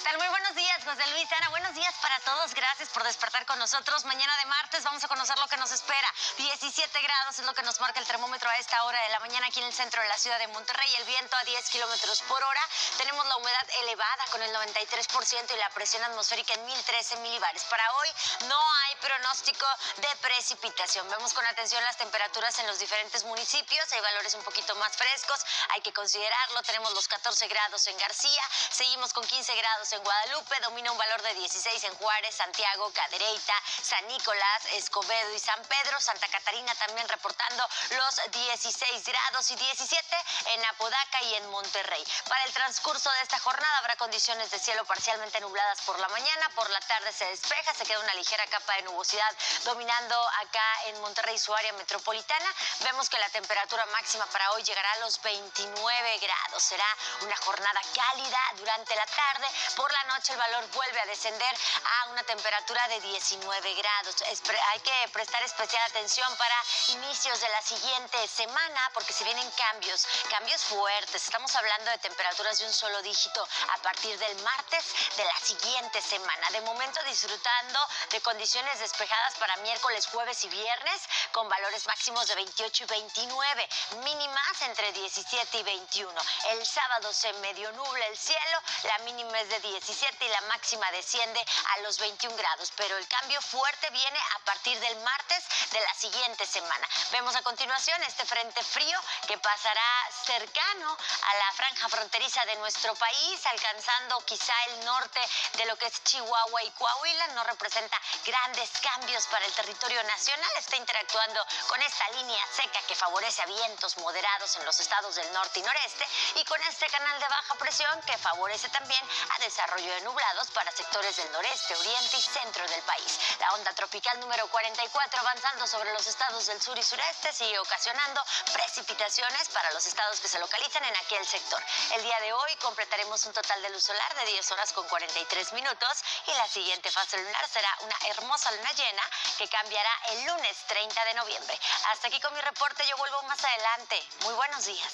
¿Qué tal? Muy buenos días, José Luis. Ana, buenos días para todos. Gracias por despertar con nosotros. Mañana de martes vamos a conocer lo que nos espera. 17 grados es lo que nos marca el termómetro a esta hora de la mañana aquí en el centro de la ciudad de Monterrey. El viento a 10 kilómetros por hora. Tenemos la humedad elevada con el 93% y la presión atmosférica en 1013 milibares. Para hoy no hay pronóstico de precipitación. Vemos con atención las temperaturas en los diferentes municipios. Hay valores un poquito más frescos. Hay que considerarlo. Tenemos los 14 grados en García. Seguimos con 15 grados en Guadalupe, domina un valor de 16 en Juárez, Santiago, Cadereyta, San Nicolás, Escobedo y San Pedro. Santa Catarina también reportando los 16 grados y 17 en Apodaca y en Monterrey. Para el transcurso de esta jornada habrá condiciones de cielo parcialmente nubladas por la mañana, por la tarde se despeja, se queda una ligera capa de nubosidad dominando acá en Monterrey su área metropolitana. Vemos que la temperatura máxima para hoy llegará a los 29 grados. Será una jornada cálida durante la tarde. Por la noche el valor vuelve a descender a una temperatura de 19 grados. hay que prestar especial atención para inicios de la siguiente semana porque se vienen cambios, cambios fuertes. Estamos hablando de temperaturas de un solo dígito a partir del martes de la siguiente semana. De momento disfrutando de condiciones despejadas para miércoles, jueves y viernes con valores máximos de 28 y 29, mínimas entre 17 y 21. El sábado se medio nubla el cielo, la mínima es de 17 y la máxima desciende a los 21 grados, pero el cambio fuerte viene a partir del martes de la siguiente semana. Vemos a continuación este frente frío que pasará cercano a la franja fronteriza de nuestro país, alcanzando quizá el norte de lo que es Chihuahua y Coahuila. No representa grandes cambios para el territorio nacional, está interactuando con esta línea seca que favorece a vientos moderados en los estados del norte y noreste y con este canal de baja presión que favorece también a desarrollo de nublados para sectores del noreste, oriente y centro del país. La onda tropical número 44 avanzando sobre los estados del sur y sureste sigue ocasionando precipitaciones para los estados que se localizan en aquel sector. El día de hoy completaremos un total de luz solar de 10 horas con 43 minutos y la siguiente fase lunar será una hermosa luna llena que cambiará el lunes 30 de noviembre. Hasta aquí con mi reporte, yo vuelvo más adelante. Muy buenos días.